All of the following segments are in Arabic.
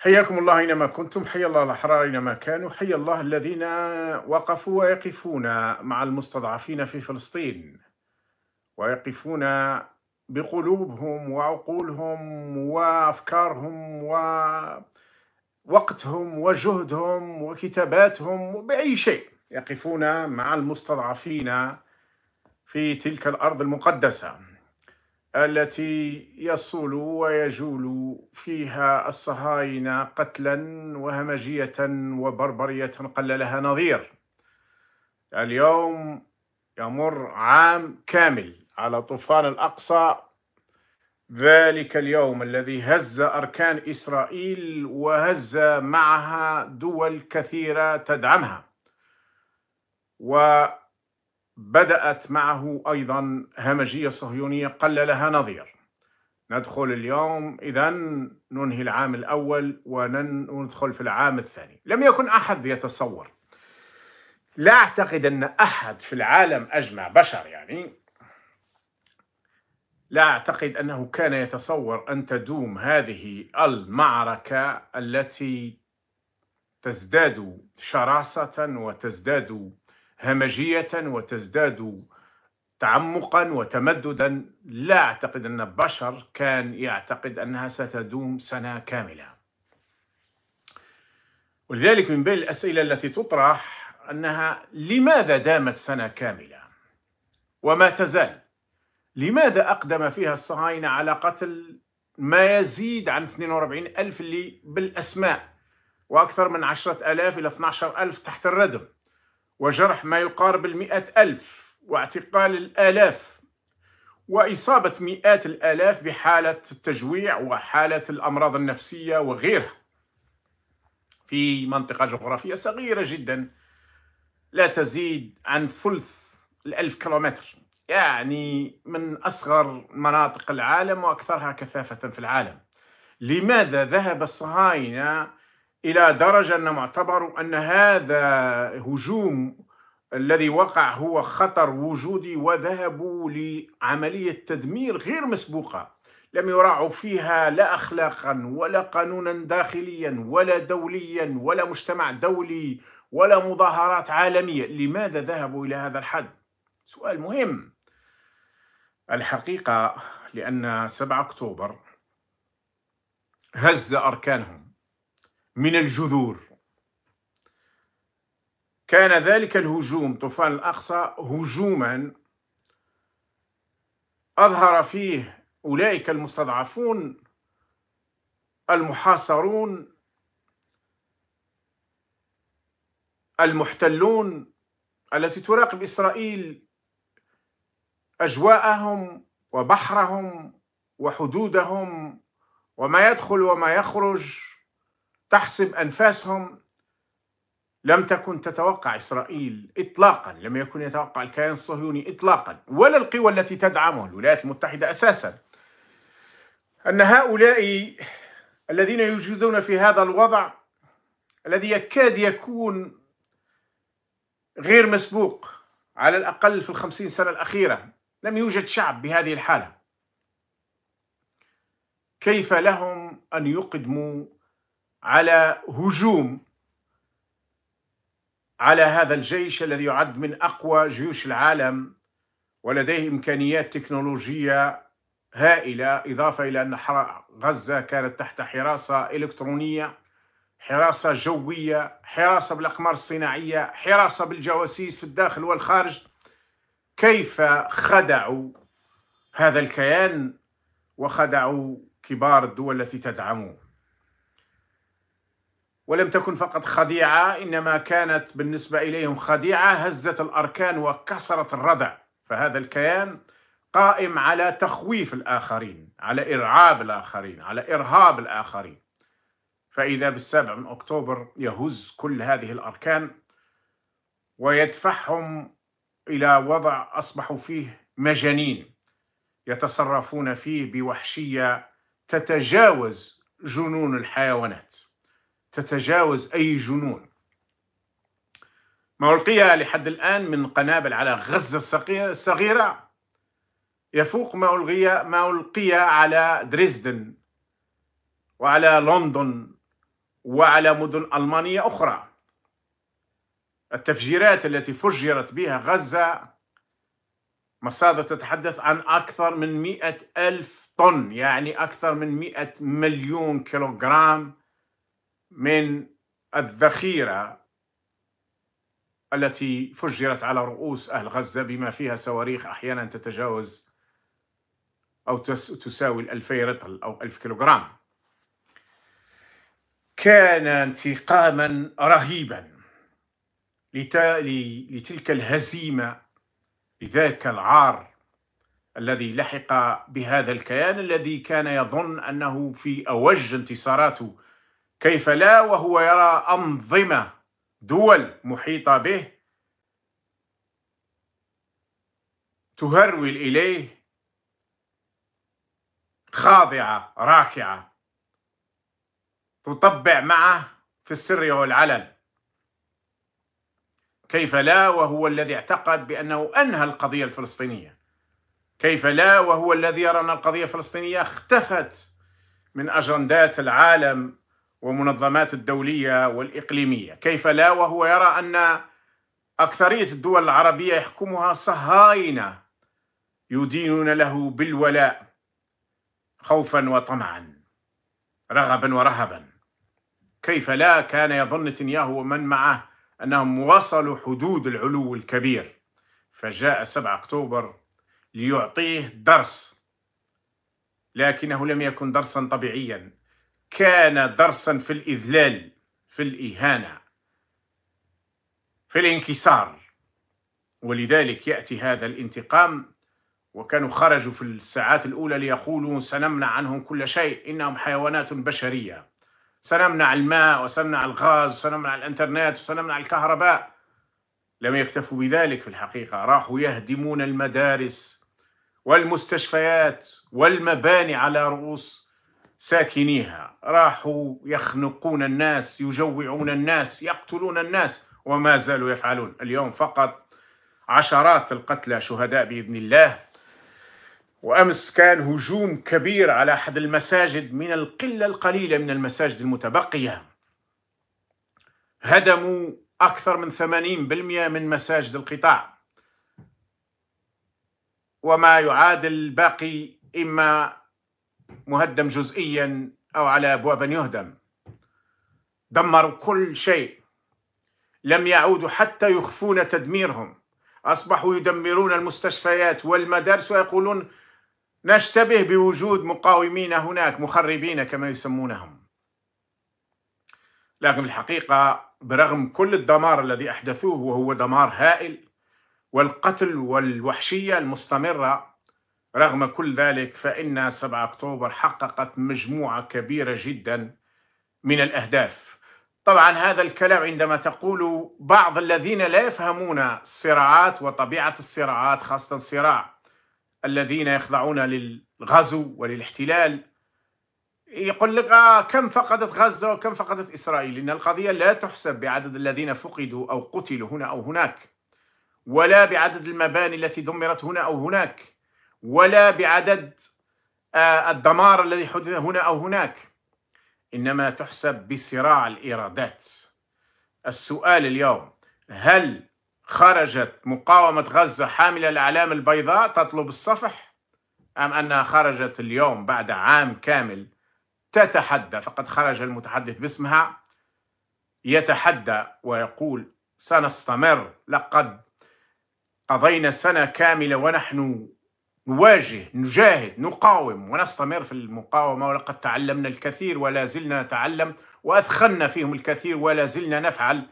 حياكم الله أينما كنتم حيا الله الأحرار أينما كانوا حيا الله الذين وقفوا ويقفون مع المستضعفين في فلسطين. ويقفون بقلوبهم وعقولهم وأفكارهم ووقتهم وجهدهم وكتاباتهم بأي شيء. يقفون مع المستضعفين في تلك الأرض المقدسة. التي يصول ويجول فيها الصهاينة قتلا وهمجية وبربرية قل لها نظير. اليوم يمر عام كامل على طوفان الأقصى. ذلك اليوم الذي هز أركان إسرائيل وهز معها دول كثيرة تدعمها. و بدأت معه أيضا همجية صهيونية قل لها نظير. ندخل اليوم إذا ننهي العام الأول وندخل في العام الثاني. لم يكن أحد يتصور. لا أعتقد أن أحد في العالم أجمع بشر يعني. لا أعتقد أنه كان يتصور أن تدوم هذه المعركة التي تزداد شراسة وتزداد همجية وتزداد تعمقا وتمددا لا أعتقد أن بشر كان يعتقد أنها ستدوم سنة كاملة. ولذلك من بين الأسئلة التي تطرح أنها لماذا دامت سنة كاملة؟ وما تزال؟ لماذا أقدم فيها الصهاينة على قتل ما يزيد عن 42 ألف اللي بالأسماء وأكثر من عشرة ألاف إلى 12 ألف تحت الردم وجرح ما يقارب المئة ألف واعتقال الآلاف وإصابة مئات الآلاف بحالة التجويع وحالة الأمراض النفسية وغيرها. في منطقة جغرافية صغيرة جدا لا تزيد عن ثلث الألف كيلومتر. يعني من أصغر مناطق العالم وأكثرها كثافة في العالم. لماذا ذهب الصهاينة إلى درجة أنهم اعتبروا أن هذا هجوم الذي وقع هو خطر وجودي وذهبوا لعملية تدمير غير مسبوقة. لم يراعوا فيها لا أخلاقا ولا قانونا داخليا ولا دوليا ولا مجتمع دولي ولا مظاهرات عالمية. لماذا ذهبوا إلى هذا الحد؟ سؤال مهم. الحقيقة لأن 7 أكتوبر هز أركانهم. من الجذور. كان ذلك الهجوم طوفان الأقصى هجوما أظهر فيه أولئك المستضعفون المحاصرون المحتلون التي تراقب إسرائيل أجواءهم وبحرهم وحدودهم وما يدخل وما يخرج. تحسب أنفاسهم لم تكن تتوقع إسرائيل إطلاقا لم يكن يتوقع الكيان الصهيوني إطلاقا ولا القوى التي تدعمه الولايات المتحدة أساسا. أن هؤلاء الذين يوجدون في هذا الوضع الذي يكاد يكون غير مسبوق على الأقل في الخمسين سنة الأخيرة لم يوجد شعب بهذه الحالة. كيف لهم أن يقدموا على هجوم على هذا الجيش الذي يعد من أقوى جيوش العالم ولديه إمكانيات تكنولوجية هائلة إضافة إلى أن غزة كانت تحت حراسة إلكترونية حراسة جوية حراسة بالأقمار الصناعية حراسة بالجواسيس في الداخل والخارج. كيف خدعوا هذا الكيان وخدعوا كبار الدول التي تدعمه؟ ولم تكن فقط خديعة إنما كانت بالنسبة إليهم خديعة هزت الأركان وكسرت الردع. فهذا الكيان قائم على تخويف الآخرين على إرعاب الآخرين على إرهاب الآخرين. فإذا بالسابع من أكتوبر يهز كل هذه الأركان ويدفعهم إلى وضع أصبحوا فيه مجانين يتصرفون فيه بوحشية تتجاوز جنون الحيوانات. تتجاوز أي جنون. ما ألقي لحد الآن من قنابل على غزة الصغيرة يفوق ما ألقي ما ألقي على دريسدن وعلى لندن وعلى مدن ألمانية أخرى. التفجيرات التي فجرت بها غزة مصادر تتحدث عن أكثر من مئة ألف طن يعني أكثر من مئة مليون كيلوغرام. من الذخيرة التي فجرت على رؤوس أهل غزة بما فيها صواريخ أحيانا تتجاوز أو تساوي الألفي رطل أو ألف كيلوغرام. كان انتقاما رهيبا لتلك الهزيمة لذاك العار الذي لحق بهذا الكيان الذي كان يظن أنه في أوج انتصاراته كيف لا وهو يرى أنظمة دول محيطة به تهرول إليه خاضعة راكعة تطبع معه في السر والعلن. كيف لا وهو الذي اعتقد بأنه أنهى القضية الفلسطينية؟ كيف لا وهو الذي يرى أن القضية الفلسطينية اختفت من أجندات العالم ومنظمات الدولية والإقليمية. كيف لا؟ وهو يرى أن أكثرية الدول العربية يحكمها صهاينة يدينون له بالولاء خوفا وطمعا رغبا ورهبا. كيف لا؟ كان يظن نتنياهو ومن معه أنهم وصلوا حدود العلو الكبير. فجاء 7 أكتوبر ليعطيه درس لكنه لم يكن درسا طبيعيا. كان درسا في الإذلال في الإهانة في الانكسار. ولذلك يأتي هذا الانتقام. وكانوا خرجوا في الساعات الأولى ليقولوا سنمنع عنهم كل شيء. إنهم حيوانات بشرية. سنمنع الماء وسنمنع الغاز وسنمنع الإنترنت وسنمنع الكهرباء. لم يكتفوا بذلك في الحقيقة. راحوا يهدمون المدارس والمستشفيات والمباني على رؤوس ساكنيها. راحوا يخنقون الناس يجوعون الناس يقتلون الناس وما زالوا يفعلون. اليوم فقط عشرات القتلى شهداء بإذن الله. وأمس كان هجوم كبير على أحد المساجد من القلة القليلة من المساجد المتبقية. هدموا أكثر من 80% من مساجد القطاع. وما يعادل الباقي إما مهدم جزئيا أو على أبواب يهدم. دمروا كل شيء. لم يعودوا حتى يخفون تدميرهم. أصبحوا يدمرون المستشفيات والمدارس ويقولون نشتبه بوجود مقاومين هناك مخربين كما يسمونهم. لكن الحقيقة برغم كل الدمار الذي أحدثوه وهو دمار هائل والقتل والوحشية المستمرة رغم كل ذلك فإن 7 أكتوبر حققت مجموعة كبيرة جدا من الأهداف. طبعا هذا الكلام عندما تقول بعض الذين لا يفهمون الصراعات وطبيعة الصراعات خاصة الصراع الذين يخضعون للغزو وللاحتلال يقول لك آه كم فقدت غزة وكم فقدت إسرائيل؟ إن القضية لا تحسب بعدد الذين فقدوا أو قتلوا هنا أو هناك ولا بعدد المباني التي دمرت هنا أو هناك. ولا بعدد آه الدمار الذي حدث هنا أو هناك. إنما تحسب بصراع الإيرادات. السؤال اليوم هل خرجت مقاومة غزة حاملة الأعلام البيضاء تطلب الصفح؟ أم أنها خرجت اليوم بعد عام كامل تتحدى؟ فقد خرج المتحدث باسمها. يتحدى ويقول سنستمر. لقد قضينا سنة كاملة ونحن نواجه نجاهد نقاوم ونستمر في المقاومة ولقد تعلمنا الكثير ولا زلنا نتعلم وأثخنا فيهم الكثير ولا زلنا نفعل.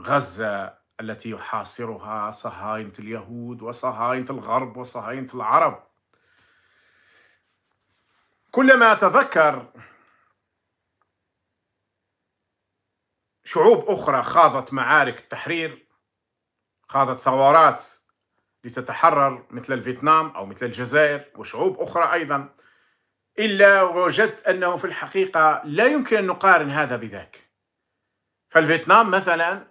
غزة التي يحاصرها صهاينة اليهود وصهاينة الغرب وصهاينة العرب. كلما أتذكر شعوب أخرى خاضت معارك التحرير خاضت ثورات لتتحرر مثل الفيتنام أو مثل الجزائر وشعوب أخرى أيضا. إلا وجدت أنه في الحقيقة لا يمكن أن نقارن هذا بذاك. فالفيتنام مثلا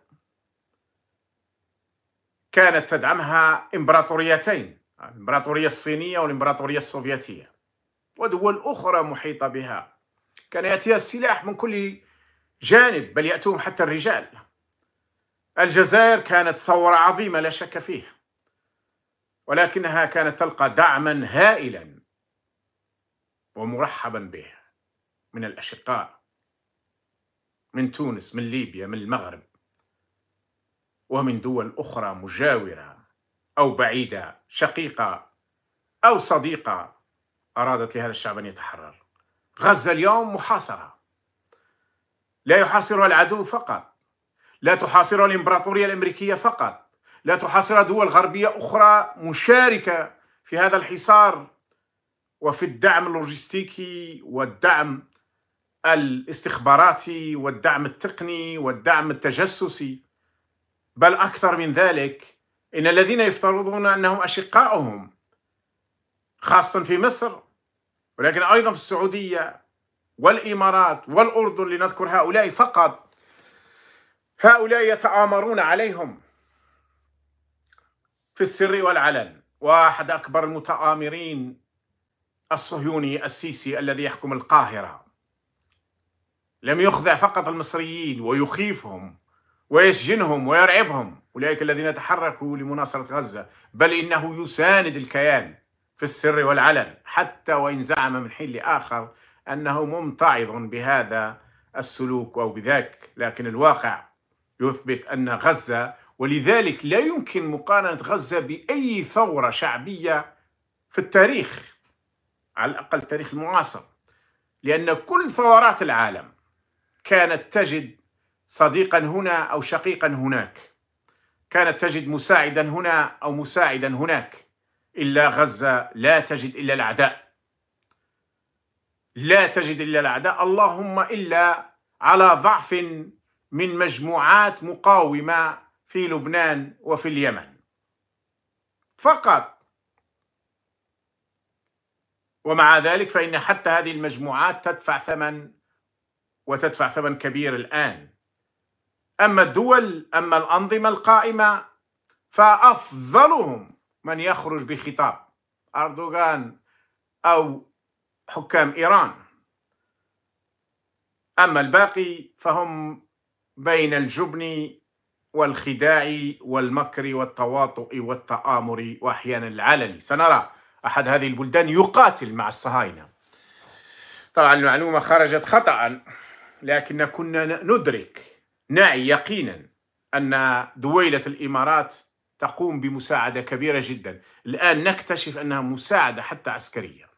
كانت تدعمها إمبراطوريتين الإمبراطورية الصينية والإمبراطورية السوفيتية ودول أخرى محيطة بها. كان يأتيها السلاح من كل جانب بل يأتوهم حتى الرجال. الجزائر كانت ثورة عظيمة لا شك فيه ولكنها كانت تلقى دعما هائلا ومرحبا به من الأشقاء من تونس من ليبيا من المغرب ومن دول أخرى مجاورة أو بعيدة شقيقة أو صديقة أرادت لهذا الشعب أن يتحرر. غزة اليوم محاصرة. لا يحاصرها العدو فقط. لا تحاصرها الإمبراطورية الأمريكية فقط. لا تحاصرها دول غربية أخرى مشاركة في هذا الحصار وفي الدعم اللوجستيكي والدعم الاستخباراتي والدعم التقني والدعم التجسسي. بل أكثر من ذلك إن الذين يفترضون أنهم أشقاؤهم خاصة في مصر ولكن أيضا في السعودية والإمارات والأردن لنذكر هؤلاء فقط هؤلاء يتآمرون عليهم. في السر والعلن. واحد أكبر المتآمرين الصهيوني السيسي الذي يحكم القاهرة. لم يخضع فقط المصريين ويخيفهم ويسجنهم ويرعبهم أولئك الذين تحركوا لمناصرة غزة بل إنه يساند الكيان في السر والعلن حتى وإن زعم من حين لآخر أنه ممتعض بهذا السلوك أو بذاك لكن الواقع يثبت أن غزة ولذلك لا يمكن مقارنة غزة بأي ثورة شعبية في التاريخ على الأقل التاريخ المعاصر. لأن كل ثورات العالم كانت تجد صديقا هنا أو شقيقا هناك. كانت تجد مساعدا هنا أو مساعدا هناك. إلا غزة لا تجد إلا الأعداء. لا تجد إلا الأعداء. اللهم إلا على ضعف من مجموعات مقاومة في لبنان وفي اليمن. فقط. ومع ذلك فإن حتى هذه المجموعات تدفع ثمن وتدفع ثمن كبير الآن. أما الدول أما الأنظمة القائمة فأفضلهم من يخرج بخطاب أردوغان أو حكام إيران. أما الباقي فهم بين الجبن والخداع والمكر والتواطؤ والتآمر وأحيانا العلني سنرى أحد هذه البلدان يقاتل مع الصهاينة. طبعا المعلومة خرجت خطأ لكن كنا ندرك نعي يقينا أن دويلة الإمارات تقوم بمساعدة كبيرة جدا. الآن نكتشف أنها مساعدة حتى عسكرية